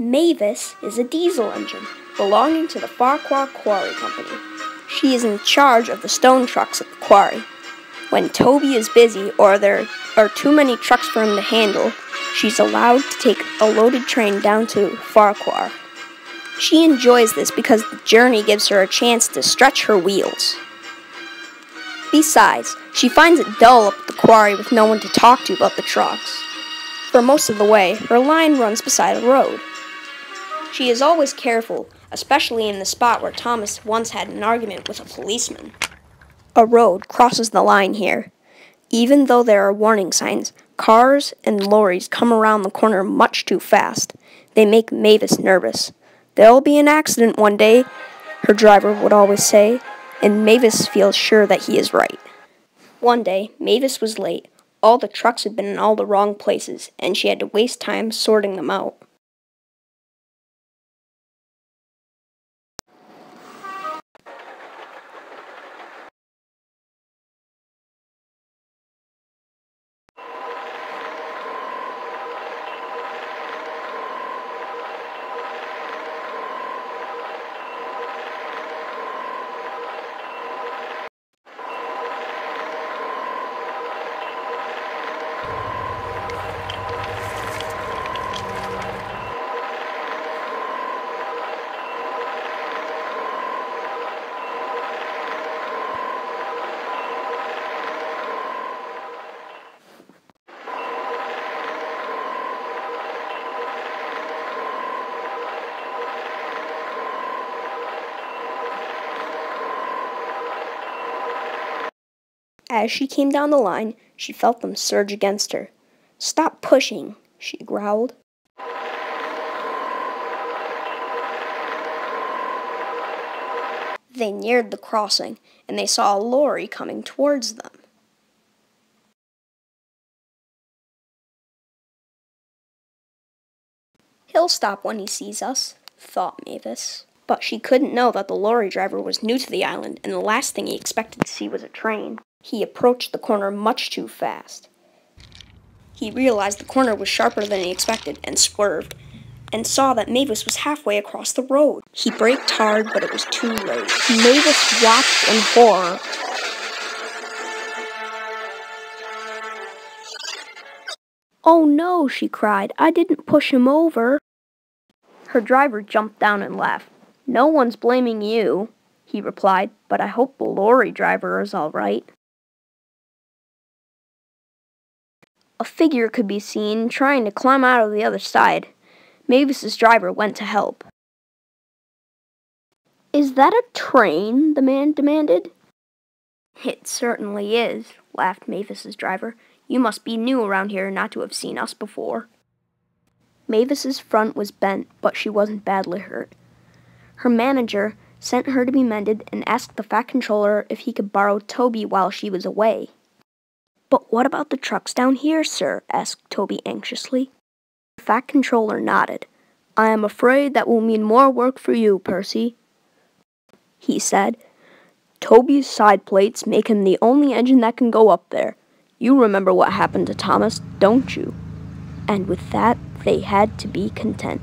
Mavis is a diesel engine belonging to the Farquhar Quarry Company. She is in charge of the stone trucks at the quarry. When Toby is busy or there are too many trucks for him to handle, she's allowed to take a loaded train down to Farquhar. She enjoys this because the journey gives her a chance to stretch her wheels. Besides, she finds it dull up at the quarry with no one to talk to about the trucks. For most of the way, her line runs beside a road. She is always careful, especially in the spot where Thomas once had an argument with a policeman. A road crosses the line here. Even though there are warning signs, cars and lorries come around the corner much too fast. They make Mavis nervous. There'll be an accident one day, her driver would always say, and Mavis feels sure that he is right. One day, Mavis was late. All the trucks had been in all the wrong places, and she had to waste time sorting them out. As she came down the line, she felt them surge against her. Stop pushing, she growled. They neared the crossing, and they saw a lorry coming towards them. He'll stop when he sees us, thought Mavis. But she couldn't know that the lorry driver was new to the island, and the last thing he expected to see was a train. He approached the corner much too fast. He realized the corner was sharper than he expected and swerved, and saw that Mavis was halfway across the road. He braked hard, but it was too late. Mavis watched in horror. Oh no, she cried. I didn't push him over. Her driver jumped down and laughed. No one's blaming you, he replied, but I hope the lorry driver is all right. A figure could be seen trying to climb out of the other side. Mavis's driver went to help. Is that a train? the man demanded. It certainly is, laughed Mavis's driver. You must be new around here not to have seen us before. Mavis's front was bent, but she wasn't badly hurt. Her manager sent her to be mended and asked the Fat Controller if he could borrow Toby while she was away. But what about the trucks down here, sir? asked Toby anxiously. The Fat Controller nodded. I am afraid that will mean more work for you, Percy, he said. Toby's side plates make him the only engine that can go up there. You remember what happened to Thomas, don't you? And with that, they had to be content.